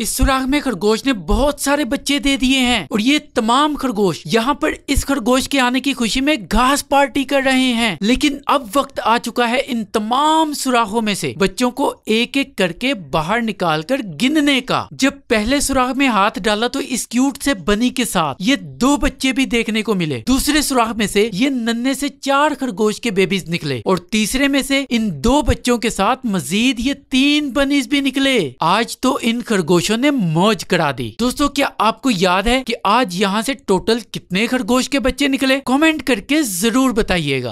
इस सुराग में खरगोश ने बहुत सारे बच्चे दे दिए हैं और ये तमाम खरगोश यहाँ पर इस खरगोश के आने की खुशी में घास पार्टी कर रहे हैं। लेकिन अब वक्त आ चुका है इन तमाम सुराखों में से बच्चों को एक एक करके बाहर निकाल कर गिनने का। जब पहले सुराख में हाथ डाला तो इस क्यूट से बनी के साथ ये दो बच्चे भी देखने को मिले। दूसरे सुराख में से ये नन्हे से चार खरगोश के बेबीज निकले और तीसरे में से इन दो बच्चों के साथ मजीद ये तीन बनीज भी निकले। आज तो इन खरगोश खरगोशों ने मौज करा दी। दोस्तों, क्या आपको याद है कि आज यहाँ से टोटल कितने खरगोश के बच्चे निकले? कमेंट करके ज़रूर बताइएगा।